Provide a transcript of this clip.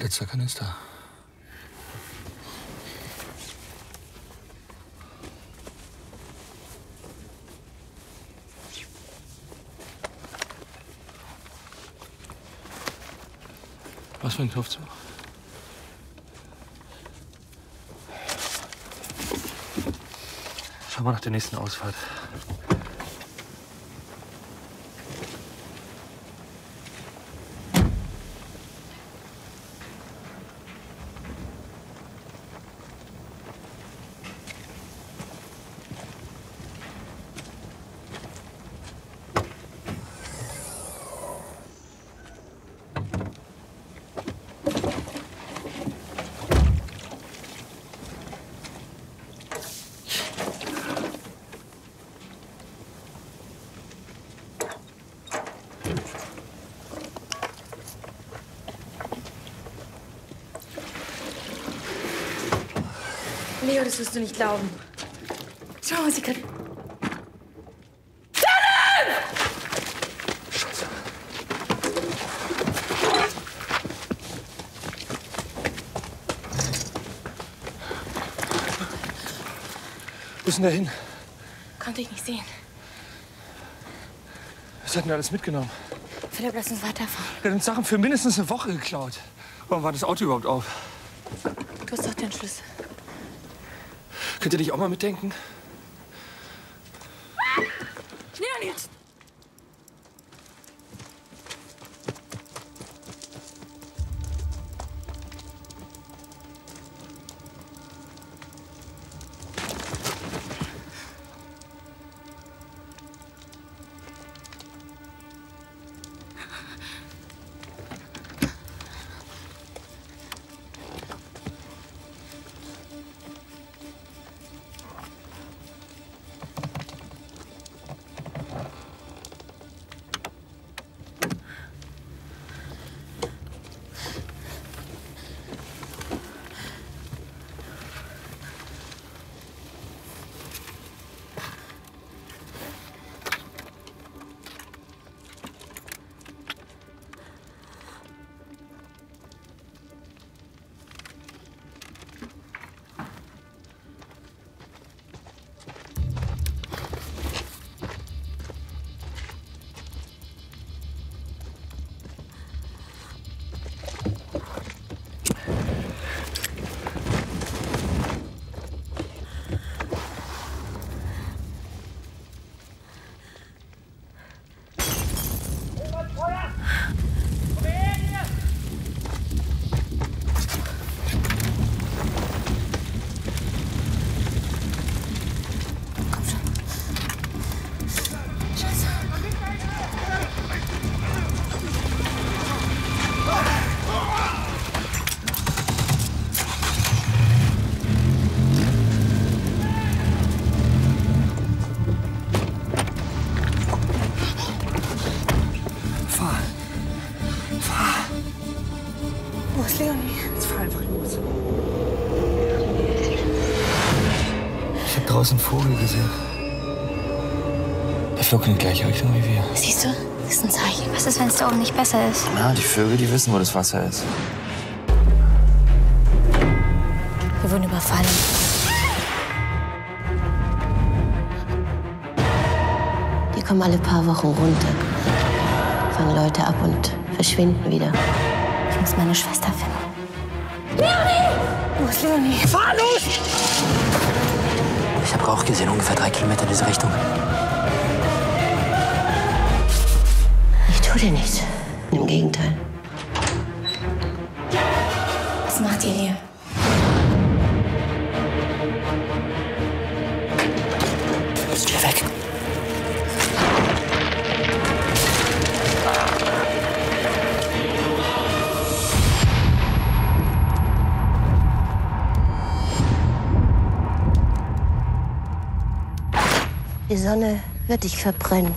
Letzter Kanister. Was für ein Knopfzug? Schau mal nach der nächsten Ausfahrt. Leo, das wirst du nicht glauben. Schau mal, sie kann. Wo ist denn der hin? Konnte ich nicht sehen. Was hat denn alles mitgenommen? Philipp, lass uns weiterfahren. Er hat uns Sachen für mindestens eine Woche geklaut. Warum war das Auto überhaupt auf? Du hast doch den Schlüssel. Könnt ihr nicht auch mal mitdenken? Schnell, Nils! Ist Leonie? Jetzt fahr einfach los. Ich habe draußen einen Vogel gesehen. Der flog in die gleiche Richtung wie wir. Siehst du? Das ist ein Zeichen. Was ist, wenn es da oben nicht besser ist? Na, die Vögel, die wissen, wo das Wasser ist. Wir wurden überfallen. Die kommen alle paar Wochen runter, fangen Leute ab und verschwinden wieder. Ich muss meine Schwester finden. Wo ist Leonie? Fahr los! Ich habe Rauch gesehen, ungefähr drei Kilometer in diese Richtung. Ich tue dir nichts. Im Gegenteil. Was macht ihr hier? Die Sonne wird dich verbrennen.